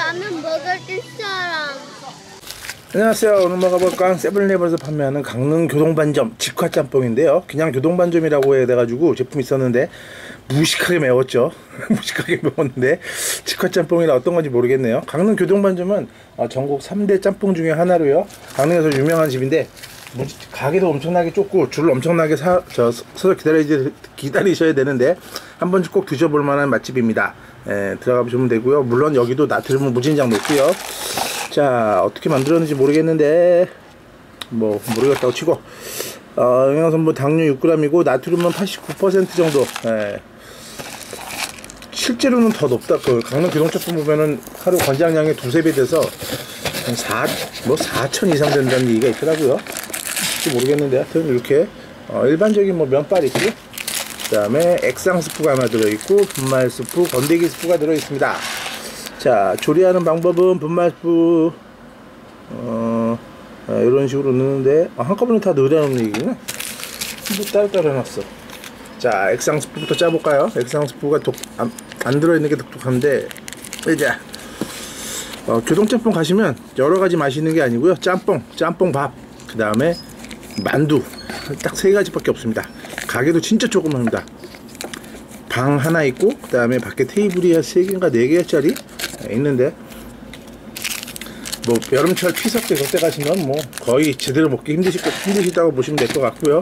라면 먹을 사람. 안녕하세요. 오늘 먹어볼 건 세븐일레븐에서 판매하는 강릉 교동반점 직화짬뽕인데요. 그냥 교동반점이라고 해야 돼가지고 제품이 있었는데 무식하게 매웠죠. 무식하게 매웠는데 직화짬뽕이라 어떤 건지 모르겠네요. 강릉 교동반점은 어, 전국 3대 짬뽕 중에 하나로요. 강릉에서 유명한 집인데 뭐, 가게도 엄청나게 좁고 줄을 엄청나게 서서 기다리, 기다리셔야 되는데 한 번쯤 꼭 드셔볼 만한 맛집입니다. 예, 들어가 보시면 되고요. 물론 여기도 나트륨은 무진장 높고요. 자 어떻게 만들었는지 모르겠는데 뭐 모르겠다고 치고 어, 영양성분 당류 6g이고 나트륨은 89% 정도 예. 실제로는 더 높다 그 강릉 기동차품 보면은 하루 권장량이 두세 배 돼서 한 4, 뭐 4천 이상 된다는 얘기가 있더라고요 모르겠는데 하여튼 이렇게 어, 일반적인 뭐 면발 있고 그 다음에 액상 스프가 하나 들어있고 분말 스프 건더기 스프가 들어있습니다. 자 조리하는 방법은 분말 스프 어, 어, 이런 식으로 넣는데 아, 한꺼번에 다 넣으라는 얘기구나. 뭐 따로따로 해놨어. 자 액상 스프부터 짜볼까요? 액상 스프가 독, 안, 안 들어있는 게 독특한데 이제 어, 교동짬뽕 가시면 여러가지 맛있는 게 아니고요. 짬뽕 짬뽕밥 그 다음에 만두 딱 세 가지밖에 없습니다 가게도 진짜 조그맣습니다. 방 하나 있고 그 다음에 밖에 테이블이 한 3개인가 4개짜리 있는데 뭐 여름철 피서 때 그때 가시면 뭐 거의 제대로 먹기 힘드실 거 힘드시다고 보시면 될 것 같고요.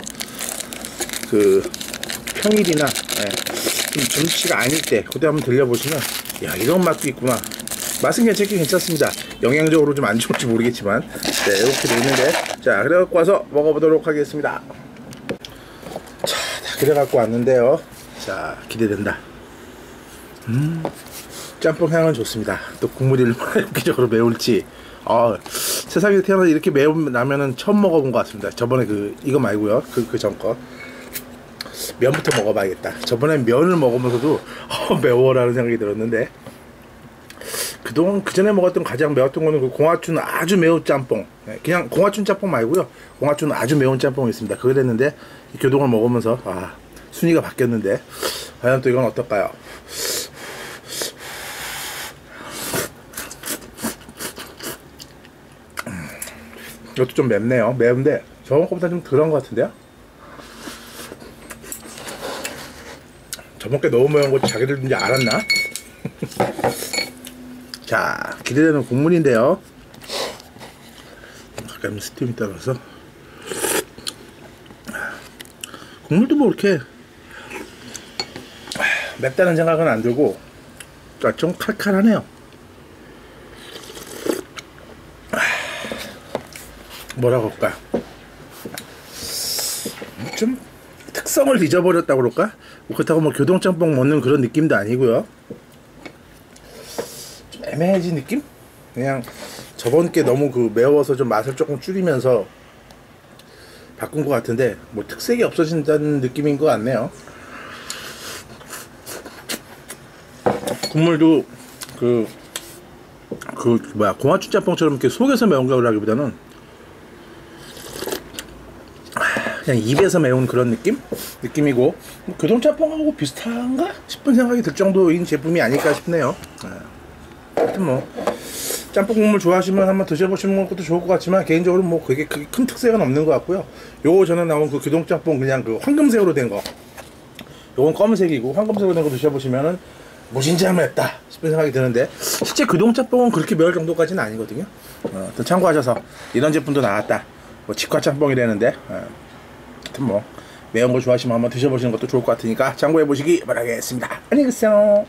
그 평일이나 예, 좀 점심시가 아닐 때 그때 한번 들려보시면 야 이런 맛도 있구나. 맛은 괜찮긴 괜찮습니다. 영양적으로 좀 안 좋을지 모르겠지만 네 이렇게 돼 있는데 자 그래갖고 와서 먹어보도록 하겠습니다 그래갖고 왔는데요. 자 기대된다. 음 짬뽕 향은 좋습니다. 또 국물이 얼마나 엽기적으로 매울지. 아 세상에 태어나서 이렇게 매운 라면은 처음 먹어본 것 같습니다. 저번에 그 이거 말고요. 그 그 전거. 면부터 먹어봐야겠다. 저번에 면을 먹으면서도 어, 매워라는 생각이 들었는데 그동안 그 전에 먹었던 가장 매웠던 거는 그 공화춘 아주 매운 짬뽕. 네, 그냥 공화춘 짬뽕 말고요. 공화춘 아주 매운 짬뽕이 있습니다. 그거 됐는데 교동을 먹으면서 아 순위가 바뀌었는데 과연 또 이건 어떨까요? 이것도 좀 맵네요. 매운데 저번 거보다 좀 덜한 것 같은데요? 저번 게 너무 매운 거 자기들 이제 알았나? 자 기대되는 국물인데요. 가끔 스팀이 따라서. 국물도 뭐 이렇게 맵다는 생각은 안 들고 좀 칼칼하네요. 뭐라고 할까? 좀 특성을 잊어버렸다고 그럴까? 그렇다고 뭐 교동짬뽕 먹는 그런 느낌도 아니고요 좀 애매해진 느낌? 그냥 저번 게 너무 그 매워서 좀 맛을 조금 줄이면서 바꾼 것 같은데 뭐 특색이 없어진다는 느낌인 것 같네요 국물도 그, 그, 뭐야, 공화춘 짬뽕처럼 이렇게 속에서 매운 거라기보다는 그냥 입에서 매운 그런 느낌? 느낌이고, 뭐 교동 짬뽕하고 비슷한가? 싶은 생각이 들 정도인 제품이 아닐까 싶네요. 하여튼 뭐, 짬뽕 국물 좋아하시면 한번 드셔보시는 것도 좋을 것 같지만, 개인적으로 뭐 그게 크게 큰 특색은 없는 것 같고요. 요거 전에 나온 그 교동짬뽕 그냥 그 황금색으로 된 거. 요건 검은색이고, 황금색으로 된 거 드셔보시면은, 무진장 맵다 싶은 생각이 드는데 실제 그동짬뽕은 그렇게 매울 정도까지는 아니거든요 어, 또 참고하셔서 이런 제품도 나왔다 뭐 직화짬뽕이라는데 어, 하여튼 뭐 매운 거 좋아하시면 한번 드셔보시는 것도 좋을 것 같으니까 참고해 보시기 바라겠습니다 안녕히 계세요